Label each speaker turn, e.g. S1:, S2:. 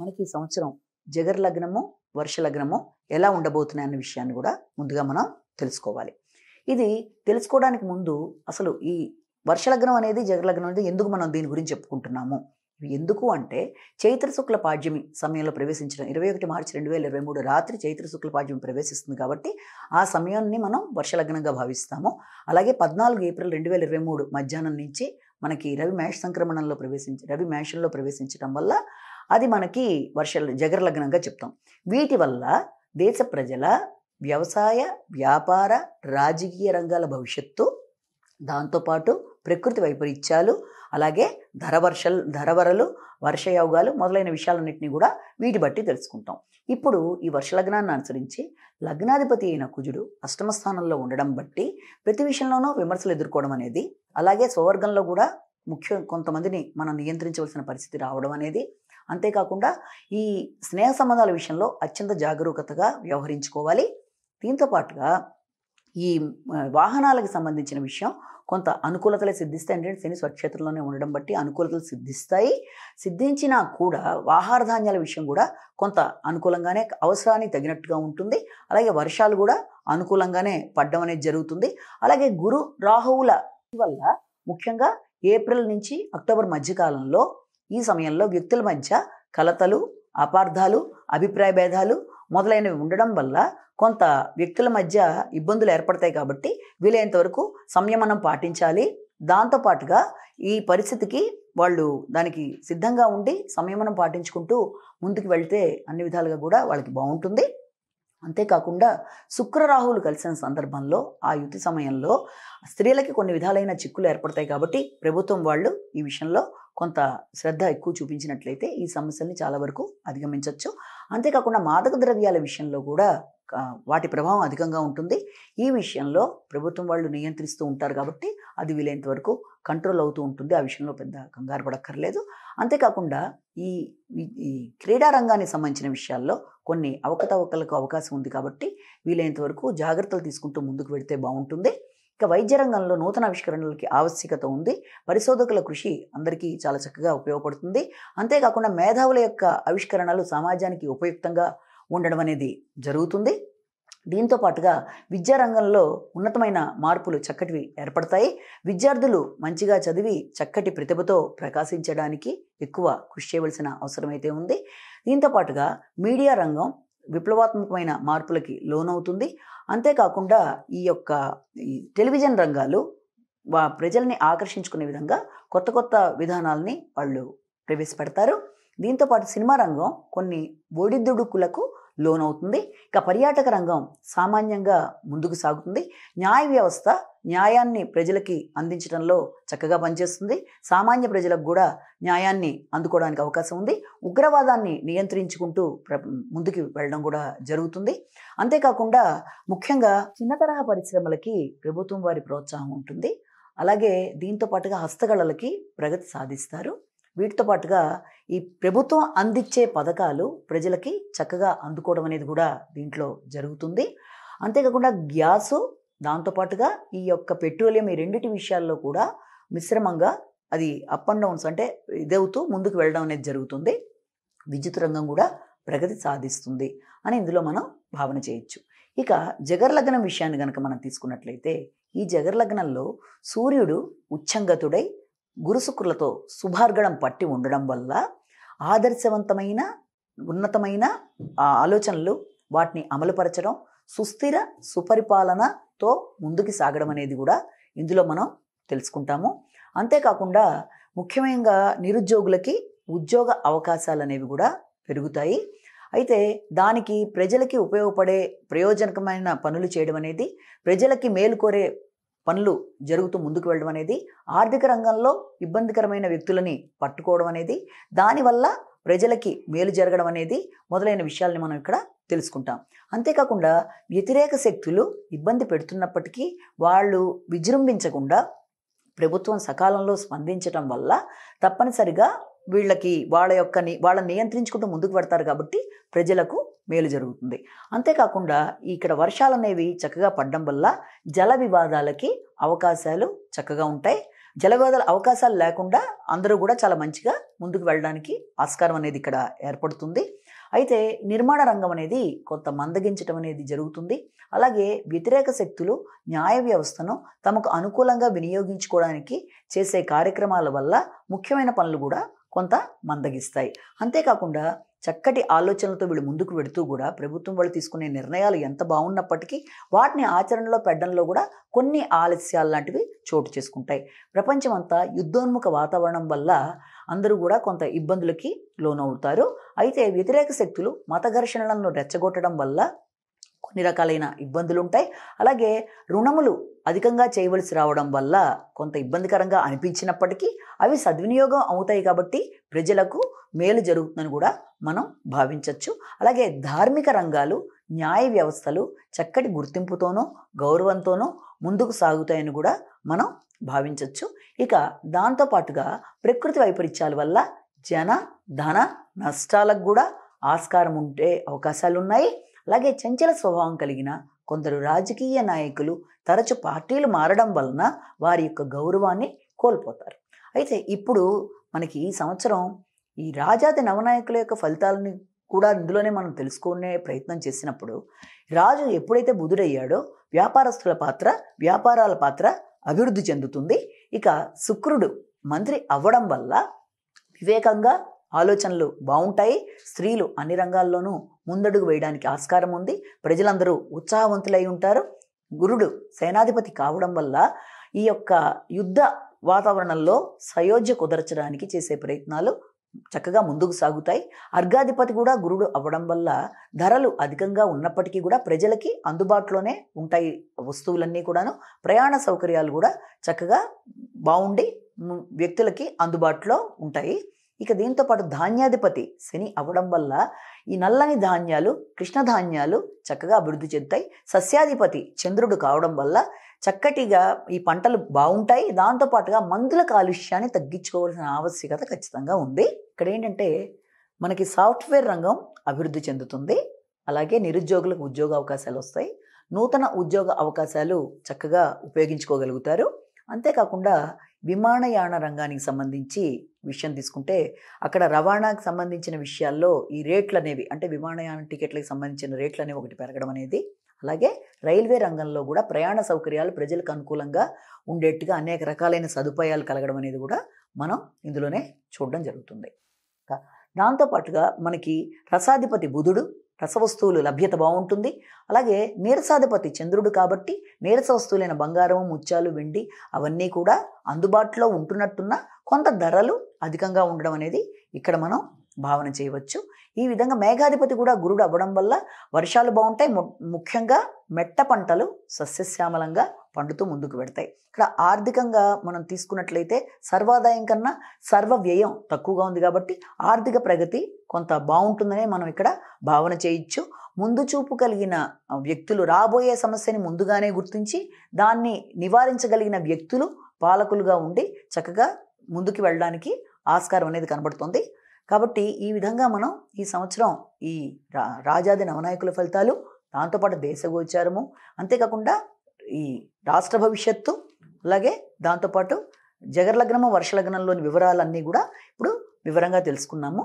S1: మనకి ఈ సంవత్సరం జగర్ లగ్నము వర్ష లగ్నము ఎలా ఉండబోతున్నాయి అన్న విషయాన్ని కూడా ముందుగా మనం తెలుసుకోవాలి. ఇది తెలుసుకోవడానికి ముందు అసలు ఈ వర్ష లగ్నం అనేది జగర్ లగ్నం అనేది ఎందుకు మనం దీని గురించి చెప్పుకుంటున్నాము? ఎందుకు అంటే చైత్ర శుక్ల పాడ్యమి సమయంలో ప్రవేశించడం ఇరవై ఒకటి మార్చి రెండు వేల ఇరవై మూడు రాత్రి చైత్ర శుక్ల పాడ్యమి ప్రవేశిస్తుంది కాబట్టి ఆ సమయాన్ని మనం వర్షలగ్నంగా భావిస్తాము. అలాగే పద్నాలుగు ఏప్రిల్ రెండు వేల ఇరవై మూడు మధ్యాహ్నం నుంచి మనకి రవి మేష సంక్రమణంలో ప్రవేశించి రవి మేషంలో ప్రవేశించడం వల్ల అది మనకి వర్ష జగర లగ్నంగా చెప్తాం. వీటి వల్ల దేశ ప్రజల వ్యవసాయ వ్యాపార రాజకీయ రంగాల భవిష్యత్తు దాంతోపాటు ప్రకృతి వైపరీత్యాలు అలాగే ధరవర్షలు ధరవరలు వర్షయోగాలు మొదలైన విషయాలన్నింటినీ కూడా వీటి బట్టి తెలుసుకుంటాం. ఇప్పుడు ఈ వర్ష లగ్నాన్ని అనుసరించి లగ్నాధిపతి అయిన కుజుడు అష్టమ స్థానంలో ఉండడం బట్టి ప్రతి విషయంలోనూ విమర్శలు ఎదుర్కోవడం అనేది అలాగే స్వవర్గంలో కూడా ముఖ్యం కొంతమందిని మనం నియంత్రించవలసిన పరిస్థితి రావడం అనేది అంతేకాకుండా ఈ స్నేహ సంబంధాల విషయంలో అత్యంత జాగరూకతగా వ్యవహరించుకోవాలి. దీంతో పాటుగా ఈ వాహనాలకు సంబంధించిన విషయం కొంత అనుకూలతలే సిద్ధిస్తాయి. ఏంటంటే శని స్వక్షేత్రంలోనే ఉండడం బట్టి అనుకూలతలు సిద్ధిస్తాయి. సిద్ధించినా కూడా ఆహార ధాన్యాల విషయం కూడా కొంత అనుకూలంగానే అవసరానికి తగినట్టుగా ఉంటుంది. అలాగే వర్షాలు కూడా అనుకూలంగానే పడ్డం అనేది జరుగుతుంది. అలాగే గురు రాహువుల వల్ల ముఖ్యంగా ఏప్రిల్ నుంచి అక్టోబర్ మధ్యకాలంలో ఈ సమయంలో వ్యక్తుల మధ్య కలతలు అపార్థాలు అభిప్రాయ భేదాలు మొదలైనవి ఉండడం వల్ల కొంత వ్యక్తుల మధ్య ఇబ్బందులు ఏర్పడతాయి కాబట్టి వీలైనంత వరకు సంయమనం పాటించాలి. దాంతోపాటుగా ఈ పరిస్థితికి వాళ్ళు దానికి సిద్ధంగా ఉండి సంయమనం పాటించుకుంటూ ముందుకు వెళ్తే అన్ని విధాలుగా కూడా వాళ్ళకి బాగుంటుంది. అంతేకాకుండా శుక్రరాహువులు కలిసిన సందర్భంలో ఆ యుతి సమయంలో స్త్రీలకి కొన్ని విధాలైన చిక్కులు ఏర్పడతాయి కాబట్టి ప్రభుత్వం వాళ్ళు ఈ విషయంలో కొంత శ్రద్ధ ఎక్కువ చూపించినట్లయితే ఈ సమస్యల్ని చాలా వరకు అధిగమించవచ్చు అంతేకాకుండా మాదక ద్రవ్యాల విషయంలో కూడా వాటి ప్రభావం అధికంగా ఉంటుంది. ఈ విషయంలో ప్రభుత్వం వాళ్ళు నియంత్రిస్తూ ఉంటారు కాబట్టి అది వీలైనంత వరకు కంట్రోల్ అవుతూ ఉంటుంది. ఆ విషయంలో పెద్ద కంగారు పడక్కర్లేదు. అంతేకాకుండా ఈ ఈ- ఈ క్రీడా రంగానికి సంబంధించిన విషయాల్లో కొన్ని అవకతవకలకు అవకాశం ఉంది కాబట్టి వీలైనంత వరకు జాగ్రత్తలు తీసుకుంటూ ముందుకు వెళితే బాగుంటుంది. ఇక వైద్య రంగంలో నూతన ఆవిష్కరణలకి ఆవశ్యకత ఉంది. పరిశోధకుల కృషి అందరికీ చాలా చక్కగా ఉపయోగపడుతుంది. అంతేకాకుండా మేధావుల యొక్క ఆవిష్కరణలు సమాజానికి ఉపయుక్తంగా ఉండడం అనేది జరుగుతుంది. దీంతో పాటుగా విద్యారంగంలో ఉన్నతమైన మార్పులు చక్కటివి ఏర్పడతాయి. విద్యార్థులు మంచిగా చదివి చక్కటి ప్రతిభతో ప్రకాశించడానికి ఎక్కువ కృషి చేయవలసిన అవసరం అయితే ఉంది. దీంతో పాటుగా మీడియా రంగం విప్లవాత్మకమైన మార్పులకి లోనవుతుంది. అంతేకాకుండా ఈ యొక్క ఈ టెలివిజన్ రంగాలు వా ప్రజల్ని ఆకర్షించుకునే విధంగా కొత్త కొత్త విధానాలని వాళ్ళు ప్రవేశపెడతారు. దీంతో పాటు సినిమా రంగం కొన్ని ఒడిదుడుకులకు లోనవుతుంది. ఇక పర్యాటక రంగం సామాన్యంగా ముందుకు సాగుతుంది. న్యాయ వ్యవస్థ న్యాయాన్ని ప్రజలకి అందించడంలో చక్కగా పనిచేస్తుంది. సామాన్య ప్రజలకు కూడా న్యాయాన్ని అందుకోవడానికి అవకాశం ఉంది. ఉగ్రవాదాన్ని నియంత్రించుకుంటూ ప్ర- ముందుకు వెళ్ళడం కూడా జరుగుతుంది. అంతేకాకుండా ముఖ్యంగా చిన్న తరహా పరిశ్రమలకి ప్రభుత్వం వారి ప్రోత్సాహం ఉంటుంది. అలాగే దీంతో పాటుగా హస్తకళలకి ప్రగతి సాధిస్తారు. వీటితో పాటుగా ఈ ప్రభుత్వం అందించే పథకాలు ప్రజలకి చక్కగా అందుకోవడం అనేది కూడా దీంట్లో జరుగుతుంది. అంతేకాకుండా గ్యాసు దాంతోపాటుగా ఈ యొక్క పెట్రోలియం ఈ రెండింటి విషయాల్లో కూడా మిశ్రమంగా అది అప్ అండ్ డౌన్స్ అంటే ఇదవుతూ ముందుకు వెళ్ళడం అనేది జరుగుతుంది. విద్యుత్ రంగం కూడా ప్రగతి సాధిస్తుంది అని ఇందులో మనం భావన చేయొచ్చు. ఇక జగర్ లగ్నం విషయాన్ని కనుక మనం తీసుకున్నట్లయితే ఈ జగర్ లగ్నంలో సూర్యుడు ఉచ్చంగతుడై గురుశుక్రులతో శుభార్గణం పట్టి ఉండడం వల్ల ఆదర్శవంతమైన ఉన్నతమైన ఆలోచనలు వాటిని అమలుపరచడం సుస్థిర సుపరిపాలనతో ముందుకు సాగడం అనేది కూడా ఇందులో మనం తెలుసుకుంటాము. అంతేకాకుండా ముఖ్యంగా నిరుద్యోగులకి ఉద్యోగ అవకాశాలు అనేవి కూడా పెరుగుతాయి. అయితే దానికి ప్రజలకి ఉపయోగపడే ప్రయోజనకమైన పనులు చేయడం అనేది ప్రజలకి మేలు కోరే పనులు జరుగుతూ ముందుకు వెళ్ళడం అనేది ఆర్థిక రంగంలో ఇబ్బందికరమైన వ్యక్తులని పట్టుకోవడం అనేది దానివల్ల ప్రజలకి మేలు జరగడం అనేది మొదలైన విషయాల్ని మనం ఇక్కడ తెలుసుకుంటాం. అంతేకాకుండా వ్యతిరేక శక్తులు ఇబ్బంది పెడుతున్నప్పటికీ వాళ్ళు విజృంభించకుండా ప్రభుత్వం సకాలంలో స్పందించటం వల్ల తప్పనిసరిగా వీళ్ళకి వాళ్ళ యొక్క వాళ్ళని నియంత్రించుకుంటూ ముందుకు పెడతారు కాబట్టి ప్రజలకు మేలు జరుగుతుంది. అంతేకాకుండా ఇక్కడ వర్షాలు అనేవి చక్కగా పడడం వల్ల జల వివాదాలకి అవకాశాలు చక్కగా ఉంటాయి. జల వివాదాల అవకాశాలు లేకుండా అందరూ కూడా చాలా మంచిగా ముందుకు వెళ్ళడానికి ఆస్కారం అనేది ఇక్కడ ఏర్పడుతుంది. అయితే నిర్మాణ రంగం అనేది కొంత మందగించటం అనేది జరుగుతుంది. అలాగే వ్యతిరేక శక్తులు న్యాయ వ్యవస్థను తమకు అనుకూలంగా వినియోగించుకోవడానికి చేసే కార్యక్రమాల వల్ల ముఖ్యమైన పనులు కూడా కొంత మందగిస్తాయి. అంతేకాకుండా చక్కటి ఆలోచనలతో వీళ్ళు ముందుకు వెడుతూ కూడా ప్రభుత్వం వాళ్ళు తీసుకునే నిర్ణయాలు ఎంత బాగున్నప్పటికీ వాటిని ఆచరణలో పెట్టడంలో కూడా కొన్ని ఆలస్యాలు లాంటివి చోటు చేసుకుంటాయి. ప్రపంచమంతా యుద్ధోన్ముఖ వాతావరణం వల్ల అందరూ కూడా కొంత ఇబ్బందులకి లోనవుతారు. అయితే వ్యతిరేక శక్తులు మత ఘర్షణలను రెచ్చగొట్టడం వల్ల కొన్ని రకాలైన ఇబ్బందులు ఉంటాయి అలాగే రుణములు అధికంగా చేయవలసి రావడం వల్ల కొంత ఇబ్బందికరంగా అనిపించినప్పటికీ అవి సద్వినియోగం అవుతాయి కాబట్టి ప్రజలకు మేలు జరుగుతుందని కూడా మనం భావించవచ్చు అలాగే ధార్మిక రంగాలు న్యాయ వ్యవస్థలు చక్కటి గుర్తింపుతోనూ గౌరవంతోనూ ముందుకు సాగుతాయని కూడా మనం భావించవచ్చు ఇక దాంతోపాటుగా ప్రకృతి వైపరీత్యాల వల్ల జన ధన నష్టాలకు కూడా ఆస్కారం ఉండే అవకాశాలు ఉన్నాయి అలాగే చంచల స్వభావం కలిగిన కొందరు రాజకీయ నాయకులు తరచు పార్టీలు మారడం వలన వారి యొక్క గౌరవాన్ని కోల్పోతారు. అయితే ఇప్పుడు మనకి ఈ సంవత్సరం ఈ రాజాది నవనాయకుల యొక్క ఫలితాలని కూడా ఇందులోనే మనం తెలుసుకునే ప్రయత్నం చేసినప్పుడు రాజు ఎప్పుడైతే బుధుడయ్యాడో వ్యాపారస్తుల పాత్ర వ్యాపారాల పాత్ర అభివృద్ధి చెందుతుంది. ఇక శుక్రుడు మంత్రి అవ్వడం వల్ల వివేకంగా ఆలోచనలు బాగుంటాయి. స్త్రీలు అన్ని రంగాల్లోనూ ముందడుగు వేయడానికి ఆస్కారం ఉంది. ప్రజలందరూ ఉత్సాహవంతులై ఉంటారు. గురుడు సేనాధిపతి కావడం వల్ల ఈ యొక్క యుద్ధ వాతావరణంలో సయోధ్య కుదర్చడానికి చేసే ప్రయత్నాలు చక్కగా ముందుకు సాగుతాయి. అర్ఘాధిపతి కూడా గురుడు అవ్వడం వల్ల ధరలు అధికంగా ఉన్నప్పటికీ కూడా ప్రజలకి అందుబాటులోనే ఉంటాయి వస్తువులన్నీ కూడాను. ప్రయాణ సౌకర్యాలు కూడా చక్కగా బాగుండి వ్యక్తులకి అందుబాటులో ఉంటాయి. ఇక దీంతో పాటు ధాన్యాధిపతి శని అవ్వడం వల్ల ఈ నల్లని ధాన్యాలు కృష్ణ ధాన్యాలు చక్కగా అభివృద్ధి చెందుతాయి. సస్యాధిపతి చంద్రుడు కావడం వల్ల చక్కటిగా ఈ పంటలు బాగుంటాయి. దాంతోపాటుగా మందుల కాలుష్యాన్ని తగ్గించుకోవాల్సిన ఆవశ్యకత ఖచ్చితంగా ఉంది. ఇక్కడ ఏంటంటే మనకి సాఫ్ట్వేర్ రంగం అభివృద్ధి చెందుతుంది. అలాగే నిరుద్యోగులకు ఉద్యోగ అవకాశాలు వస్తాయి. నూతన ఉద్యోగ అవకాశాలు చక్కగా ఉపయోగించుకోగలుగుతారు. అంతేకాకుండా విమానయాన రంగానికి సంబంధించి విషయం తీసుకుంటే అక్కడ రవాణాకు సంబంధించిన విషయాల్లో ఈ రేట్లు అనేవి అంటే విమానయాన టికెట్లకు సంబంధించిన రేట్లు అనేవి ఒకటి పెరగడం అనేది అలాగే రైల్వే రంగంలో కూడా ప్రయాణ సౌకర్యాలు ప్రజలకు అనుకూలంగా ఉండేట్టుగా అనేక రకాలైన సదుపాయాలు కలగడం అనేది కూడా మనం ఇందులోనే చూడడం జరుగుతుంది. దాంతోపాటుగా మనకి రసాధిపతి బుధుడు రసవస్తువులు లభ్యత బాగుంటుంది. అలాగే నీరసాధిపతి చంద్రుడు కాబట్టి నీరస వస్తువులైన బంగారం ముత్యాలు వెండి అవన్నీ కూడా అందుబాటులో ఉంటున్నట్టున్న కొంత ధరలు అధికంగా ఉండడం అనేది ఇక్కడ మనం భావన చేయవచ్చు. ఈ విధంగా మేఘాధిపతి కూడా గురుడు అవ్వడం వల్ల వర్షాలు బాగుంటాయి. ము- ముఖ్యంగా మెట్ట పంటలు సస్యశ్యామలంగా పండుతూ ముందుకు పెడతాయి. ఇక్కడ ఆర్థికంగా మనం తీసుకున్నట్లయితే సర్వాదాయం కన్నా సర్వ వ్యయం తక్కువగా ఉంది కాబట్టి ఆర్థిక ప్రగతి కొంత బాగుంటుందనే మనం ఇక్కడ భావన చేయొచ్చు. ముందు చూపు కలిగిన వ్యక్తులు రాబోయే సమస్యని ముందుగానే గుర్తించి దాన్ని నివారించగలిగిన వ్యక్తులు పాలకులుగా ఉండి చక్కగా ముందుకు వెళ్ళడానికి ఆస్కారం అనేది కనబడుతుంది. కాబట్టి ఈ విధంగా మనం ఈ సంవత్సరం ఈ రా రాజాది నవనాయకుల ఫలితాలు దాంతోపాటు దేశగోచారము అంతేకాకుండా ఈ రాష్ట్ర భవిష్యత్తు అలాగే దాంతోపాటు జగర్లగ్నము వర్షలగ్నంలోని వివరాలన్నీ కూడా ఇప్పుడు వివరంగా తెలుసుకున్నాము.